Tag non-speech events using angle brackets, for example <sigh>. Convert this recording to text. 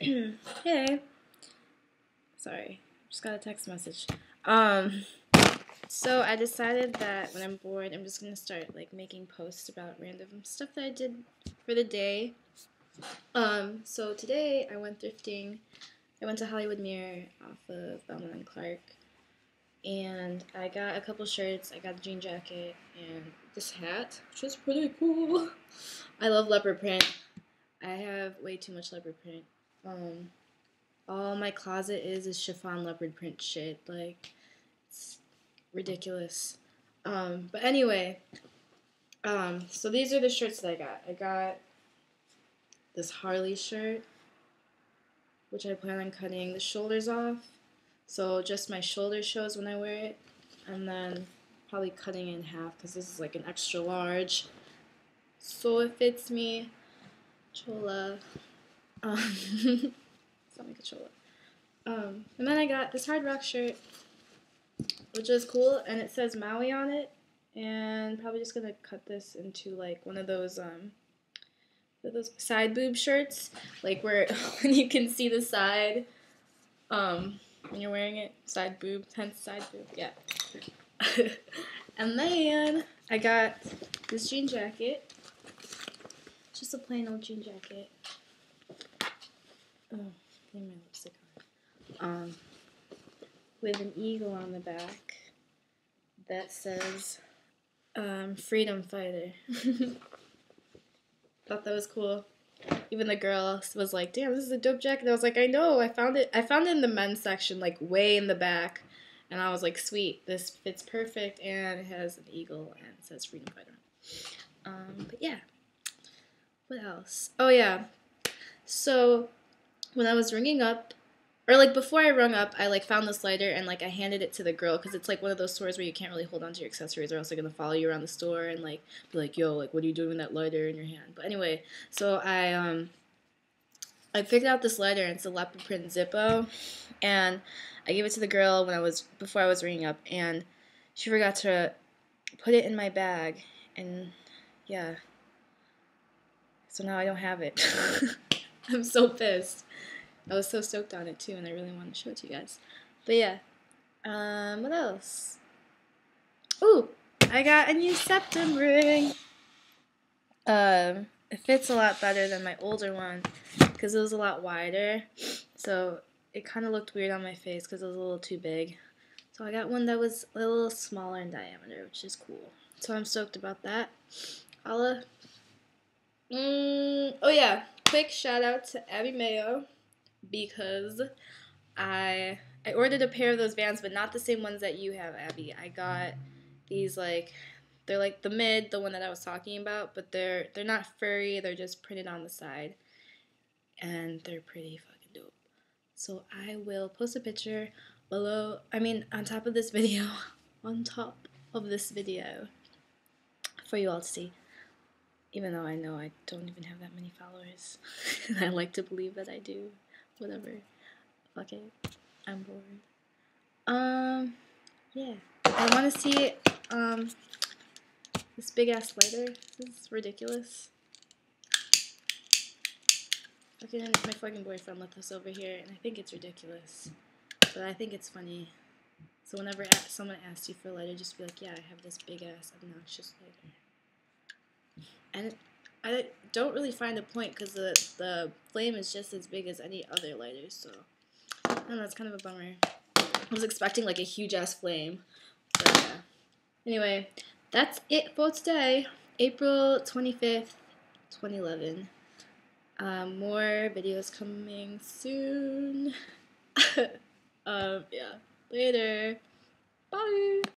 <clears throat> hey. Sorry, just got a text message. Um, so I decided that when I'm bored, I'm just gonna start like making posts about random stuff that I did for the day. Um, so today I went thrifting. I went to Hollywood Mirror off of Belmont and Clark, and I got a couple shirts. I got a jean jacket and this hat, which is pretty cool. <laughs> I love leopard print. I have way too much leopard print. Um, all my closet is is chiffon leopard print shit. Like, it's ridiculous. Um, but anyway, um, so these are the shirts that I got. I got this Harley shirt, which I plan on cutting the shoulders off. So just my shoulder shows when I wear it. And then probably cutting it in half because this is like an extra large. So it fits me. Chola. Um, sound like a chola. Um, and then I got this hard rock shirt, which is cool, and it says Maui on it. And probably just gonna cut this into like one of those um, those side boob shirts, like where <laughs> when you can see the side, um, when you're wearing it, side boob, hence side boob, yeah. <laughs> and then I got this jean jacket, just a plain old jean jacket. Oh, my lipstick on. Um, with an eagle on the back that says um, "Freedom Fighter." <laughs> Thought that was cool. Even the girl was like, "Damn, this is a dope jacket." I was like, "I know. I found it. I found it in the men's section, like way in the back." And I was like, "Sweet, this fits perfect." And it has an eagle and it says "Freedom Fighter." Um, but yeah. What else? Oh yeah. So when I was ringing up or like before I rung up, I like found this lighter and like I handed it to the girl because it's like one of those stores where you can't really hold on to your accessories or else they're gonna follow you around the store and like be like, "Yo, like what are you doing with that lighter in your hand?" But anyway, so I um I picked out this lighter and it's a leopard print Zippo, and I gave it to the girl when I was before I was ringing up and she forgot to put it in my bag and yeah. So now I don't have it. <laughs> <laughs> I'm so pissed. I was so stoked on it too, and I really wanted to show it to you guys. But yeah, um, what else? Ooh, I got a new septum ring. Um, it fits a lot better than my older one because it was a lot wider. So it kind of looked weird on my face because it was a little too big. So I got one that was a little smaller in diameter, which is cool. So I'm stoked about that. I'll, mm, oh yeah, quick shout out to Abby Mayo because I I ordered a pair of those Vans, but not the same ones that you have, Abby. I got these like they're like the mid, the one that I was talking about, but they're they're not furry. They're just printed on the side, and they're pretty fucking dope. So I will post a picture below. I mean, on top of this <laughs> video, on top of this video, for you all to see. Even though I know I don't even have that many followers, <laughs> and I like to believe that I do whatever. Fuck it. I'm bored. Um, yeah. I want to see, um, this big ass lighter. This is ridiculous. Fucking, my fucking boyfriend left this over here, and I think it's ridiculous. But I think it's funny. So whenever someone asks you for a lighter, just be like, yeah, I have this big ass obnoxious lighter. And I don't really find a point because the, the flame is just as big as any other lighter, so it's kind of a bummer. I was expecting like a huge ass flame, but yeah. Anyway, that's it for today, April 25th, 2011. Um, more videos coming soon. <laughs> um, yeah, later. Bye.